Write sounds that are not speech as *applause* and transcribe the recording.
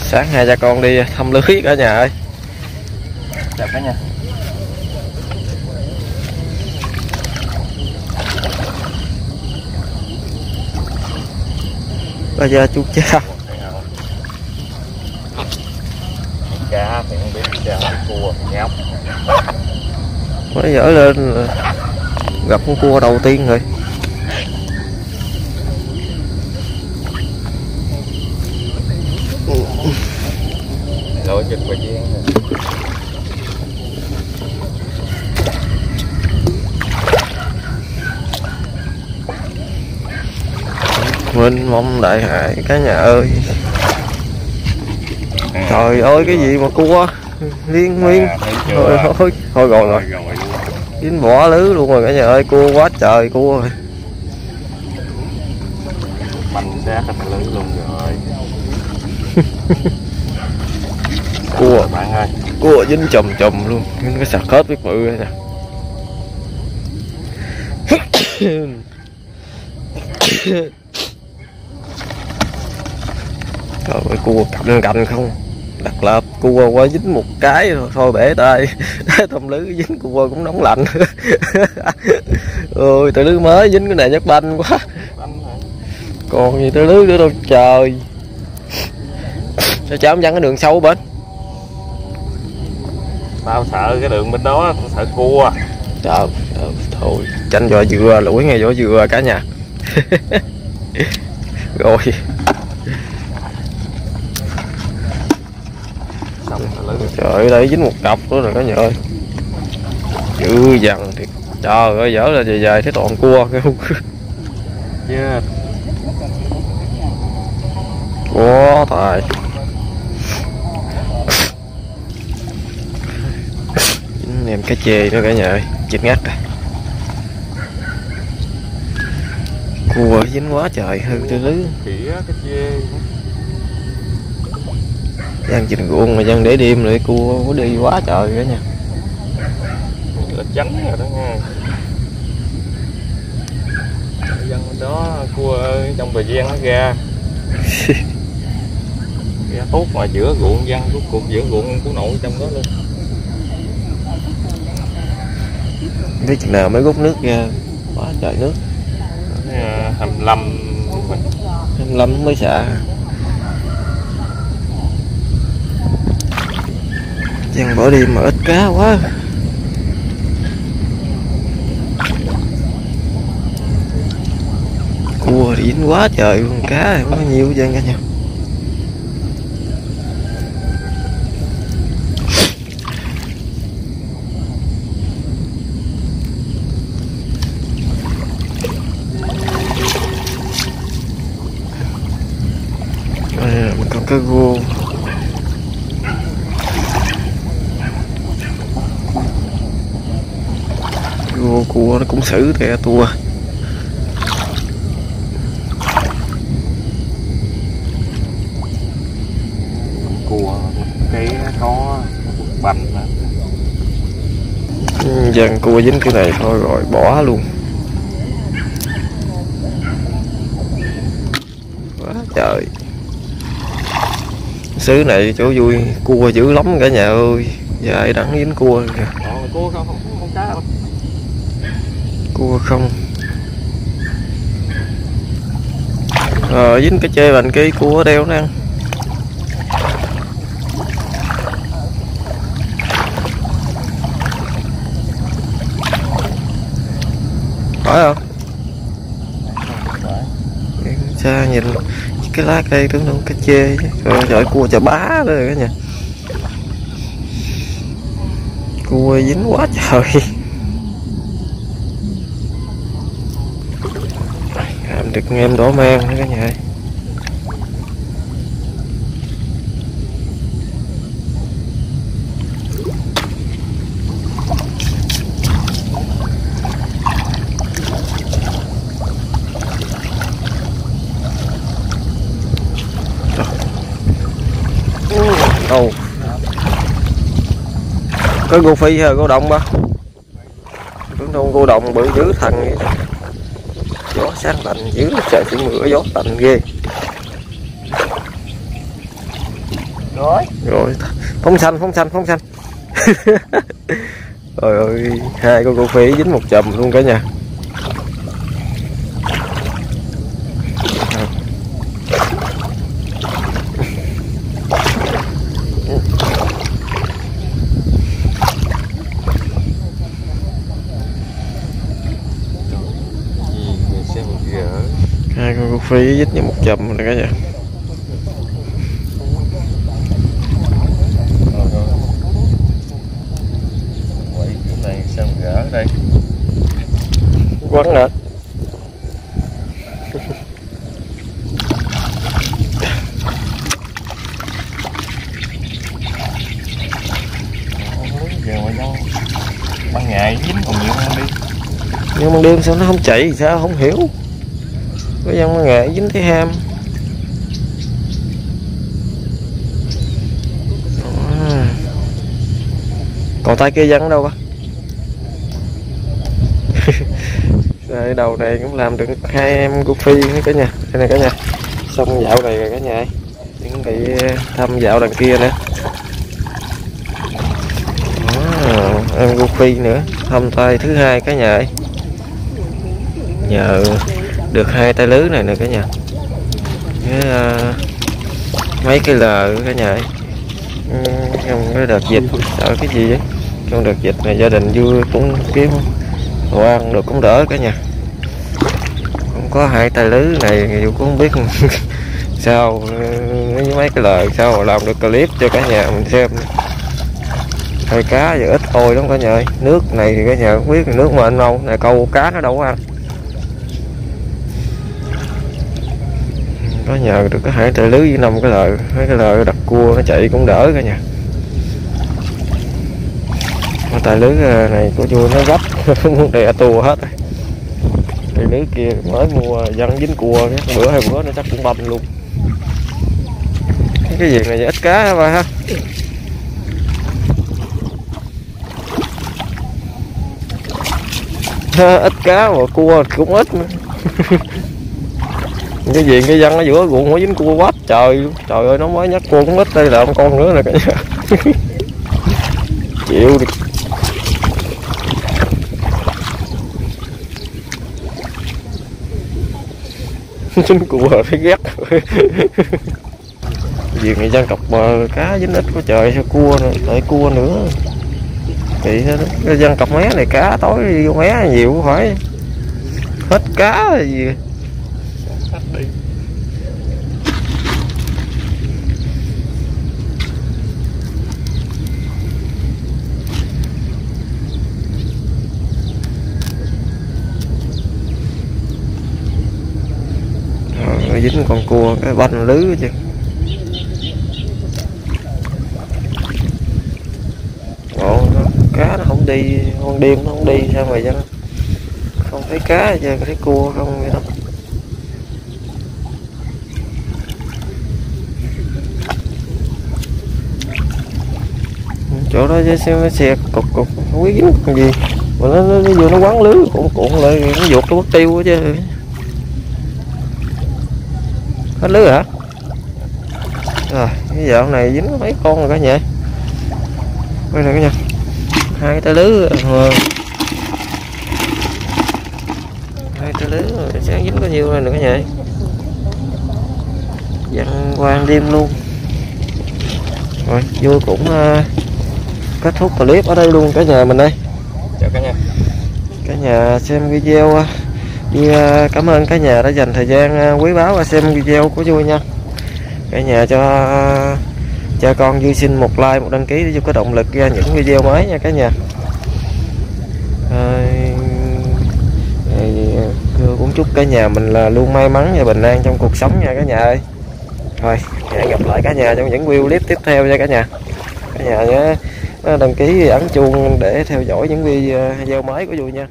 sáng hai cha con đi thăm lưới cả nhà ơi. Chào cả nhà bây giờ chú cha. Cá thì không biết cá cua nhóc. Mới dở lên gặp con cua đầu tiên rồi chụp và chiên Minh mong đại hải cả nhà ơi. Trời ơi cái gì mà cua? Liên nguyên Thôi thôi Thôi rồi rồi. Dính bỏ lứ luôn rồi cả nhà ơi Cua quá trời cua rồi mạnh xác thành lưới luôn rồi *laughs* Cua bạn ơi. Cua dính chùm chùm luôn. Dính cái sạc hết biết bự rồi nè. *coughs* Trời ơi, cua cầm cành không? Đặt lợp cua quá dính một cái rồi thôi bể tay. *laughs* Thông lưới dính cua cũng nóng lạnh. *laughs* Ôi tờ lưới mới dính cái này nhấc banh quá. Còn gì tờ lưới nữa đâu trời. Sao cháu không dăng cái đường sâu bên? Tao sợ cái đường bên đó tao sợ cua. Trời ơi, thôi tranh vỏ dừa lũi ngay vỏ dừa cả nhà. *laughs* Rồi. Trời ơi đây dính một cặp nữa rồi cả nhà ơi. Dữ dằn thiệt. Trời ơi dở ra dài dài thấy toàn cua. *laughs* Không yeah. Quá tài Dính em cá chê nữa cả nhà ơi Chết ngắt rồi. Cua dính quá trời hư tư lứ Giang trình ruộng mà dân để đêm rồi cua có đi quá trời cả nhà. Là trắng rồi đó nha dân đó cua trong thời gian nó ra. *laughs* Ra tốt mà giữa ruộng dân cuối cùng giữa ruộng của nội trong đó luôn Biết chừng nào mới rút nước ra Quá trời nước. À, 25 25 mới xả. Dân bỏ đi mà ít cá quá. Cua dính quá trời luôn Cá thì có nhiều dân cả nhà Gô cua nó cũng xử thẻ tua cua cái có bành mà Dân cua dính cái này thôi rồi bỏ luôn. Quá trời xứ này chỗ vui. Cua dữ lắm cả nhà ơi. Dài đắng dính cua kìa. Ờ, cua không không không cá đâu. Cua không. Ờ dính cái chê bằng cây cua đeo nó ăn. Phải không? Xa nhìn cái lá cây đúng không cái chê chứ. rồi cua chà bá rồi cả nhà cua dính quá trời làm được em đổ mang cả nhà ơi. đâu có cô phi hay cô đồng ba? Tưởng đâu cô đồng bự dữ thằng vậy gió sáng lạnh dữ trời chỉ mưa gió lạnh ghê. Rồi. Rồi phóng xanh phóng xanh phóng xanh. *laughs* Rồi ơi hai con cổ phỉ dính một chùm luôn cả nhà gì về xem một gỡ hai con cổ phỉ dính với một chùm rồi cả nhà. Quấn nè. Mà ban ngày dính còn nhiều hơn đi. Nhưng ban đêm sao nó không chạy sao? Không hiểu cái dân nghệ dính thấy ham. Còn tay kia dân ở đâu ba Đây, *laughs* đầu này cũng làm được hai em của phi nữa cả nhà. Đây này cả nhà. Xong dạo này rồi cả nhà chuẩn bị ờ, thăm dạo đằng kia nữa. Em của phi nữa. Thăm tay thứ hai cả nhà ơi. Nhờ được hai tay lưới này nè cả nhà. Cái, uh, mấy cái lờ cả nhà ơi trong ừ, cái đợt dịch sợ cái gì vậy? Trong đợt dịch này gia đình vui cũng kiếm đồ ăn được cũng đỡ cả nhà. Không có hai tay lưới này cũng không biết *laughs* sao với mấy cái lời sao mà làm được clip cho cả nhà mình xem. Hơi cá giờ ít thôi lắm cả nhà ơi. Nước này thì cả nhà cũng biết nước mà anh đâu này câu cá nó đâu có ăn. Có nhờ được cái hải tài lưới với năm cái lời mấy cái lời đặt cua nó chạy cũng đỡ cả nhà. Mà tài lưới à, này của vua nó gấp *laughs* muốn đè tua hết. Rồi lưới kia mới mua dân dính cua cái bữa hai bữa nó chắc cũng bầm luôn. Cái gì này ít cá hả ha Ha, *laughs* ít cá mà cua cũng ít nữa. *laughs* cái gì, cái dân ở giữa ruộng mới dính cua quá trời trời ơi, nó mới nhắc cua cũng ít đây là một con nữa nè cả nhà. *laughs* Chịu đi. *laughs* Dính cua thấy ghét. *laughs* Gì người dân cọc bờ cá dính ít quá trời sao cua này tại cua nữa. Thì cái dân cọc mé này cá tối, vô mé nhiều phải. Hết cá gì Tắt đi Rồi, dính con cua cái banh lưới chứ. Ồ, nó, cá nó không đi con đêm nó không đi sao mà dân không thấy cá chứ thấy cua không vậy đó. Chỗ đó chứ xe xẹt cục cục không biết dính gì. Mà nó, nó, nó vô nó quấn lưới cuộn cuộn lại nó vụt nó mất tiêu quá chứ hết lưới hả? Rồi cái dạo này dính mấy con rồi cả nhà. Đây này cả nhà. Hai tay lưới ờ, hai tay rồi sáng dính có nhiêu rồi nữa cả nhà. Dặn qua đêm luôn. Rồi vui cũng ờ, kết thúc clip ở đây luôn cả nhà mình đây. Chào cả nhà. Cả nhà xem video ờ, đi ờ, cảm ơn cả nhà đã dành thời gian ờ, quý báu và xem video của vui nha. Cả nhà cho cho con vui xin một like một đăng ký để cho có động lực ra những video mới nha cả nhà. À, cũng chúc cả nhà mình là luôn may mắn và bình an trong cuộc sống nha cả nhà ơi. Thôi hẹn gặp lại cả nhà trong những video clip tiếp theo nha cả nhà. Cả nhà nhé đăng ký ấn chuông để theo dõi những video ờ, mới của vui nha.